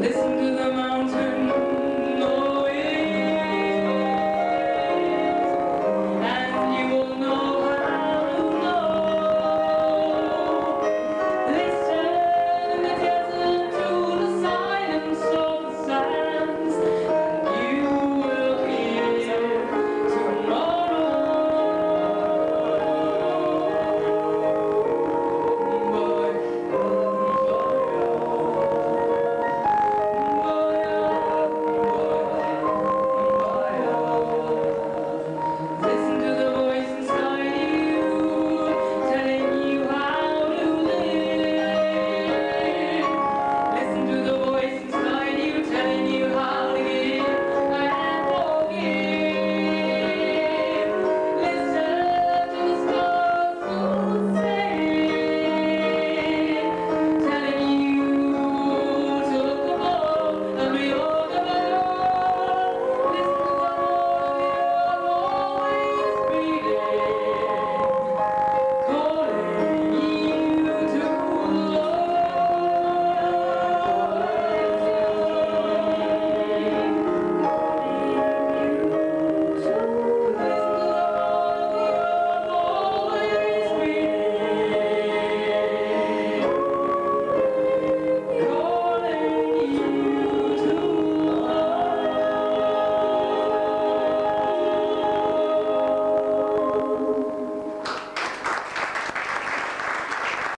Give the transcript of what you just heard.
Listen to the